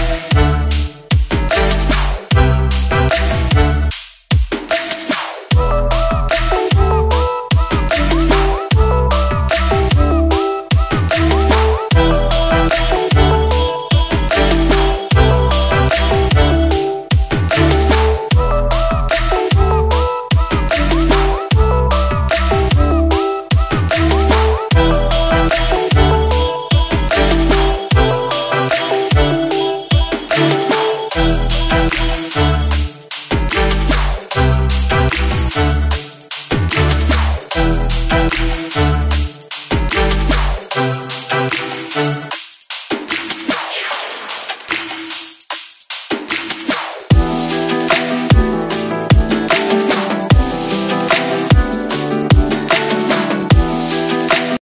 Bye.